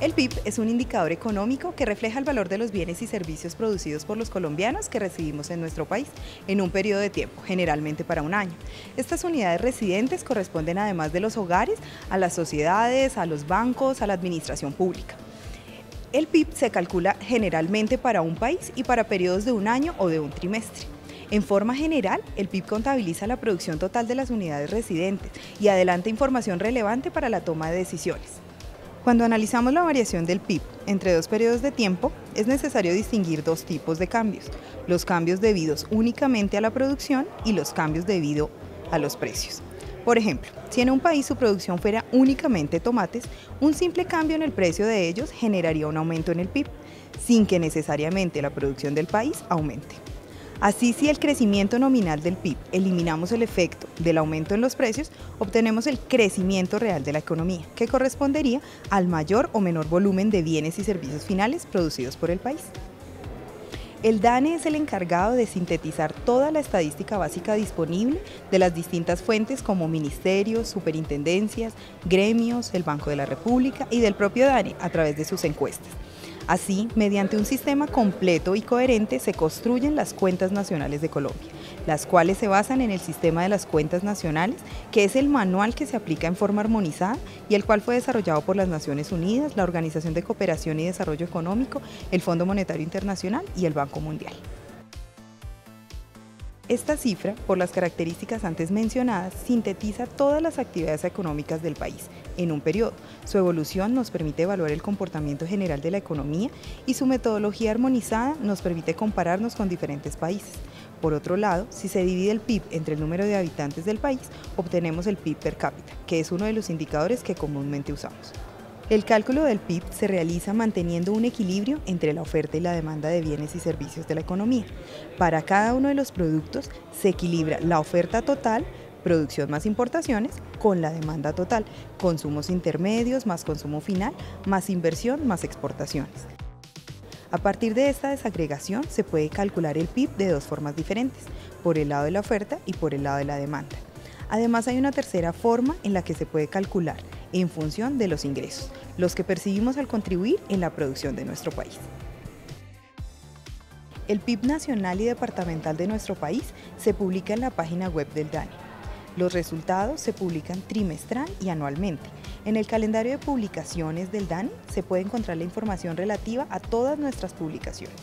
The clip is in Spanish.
El PIB es un indicador económico que refleja el valor de los bienes y servicios producidos por los colombianos que recibimos en nuestro país en un periodo de tiempo, generalmente para un año. Estas unidades residentes corresponden además de los hogares a las sociedades, a los bancos, a la administración pública. El PIB se calcula generalmente para un país y para periodos de un año o de un trimestre. En forma general, el PIB contabiliza la producción total de las unidades residentes y adelanta información relevante para la toma de decisiones. Cuando analizamos la variación del PIB entre dos periodos de tiempo, es necesario distinguir dos tipos de cambios, los cambios debidos únicamente a la producción y los cambios debido a los precios. Por ejemplo, si en un país su producción fuera únicamente tomates, un simple cambio en el precio de ellos generaría un aumento en el PIB, sin que necesariamente la producción del país aumente. Así, si el crecimiento nominal del PIB eliminamos el efecto del aumento en los precios, obtenemos el crecimiento real de la economía, que correspondería al mayor o menor volumen de bienes y servicios finales producidos por el país. El DANE es el encargado de sintetizar toda la estadística básica disponible de las distintas fuentes como ministerios, superintendencias, gremios, el Banco de la República y del propio DANE a través de sus encuestas. Así, mediante un sistema completo y coherente se construyen las cuentas nacionales de Colombia, las cuales se basan en el sistema de las cuentas nacionales, que es el manual que se aplica en forma armonizada y el cual fue desarrollado por las Naciones Unidas, la Organización de Cooperación y Desarrollo Económico, el Fondo Monetario Internacional y el Banco Mundial. Esta cifra, por las características antes mencionadas, sintetiza todas las actividades económicas del país en un periodo. Su evolución nos permite evaluar el comportamiento general de la economía y su metodología armonizada nos permite compararnos con diferentes países. Por otro lado, si se divide el PIB entre el número de habitantes del país, obtenemos el PIB per cápita, que es uno de los indicadores que comúnmente usamos. El cálculo del PIB se realiza manteniendo un equilibrio entre la oferta y la demanda de bienes y servicios de la economía. Para cada uno de los productos se equilibra la oferta total, producción más importaciones, con la demanda total, consumos intermedios más consumo final, más inversión más exportaciones. A partir de esta desagregación se puede calcular el PIB de dos formas diferentes, por el lado de la oferta y por el lado de la demanda. Además hay una tercera forma en la que se puede calcular en función de los ingresos, los que percibimos al contribuir en la producción de nuestro país. El PIB nacional y departamental de nuestro país se publica en la página web del DANE. Los resultados se publican trimestral y anualmente. En el calendario de publicaciones del DANE se puede encontrar la información relativa a todas nuestras publicaciones.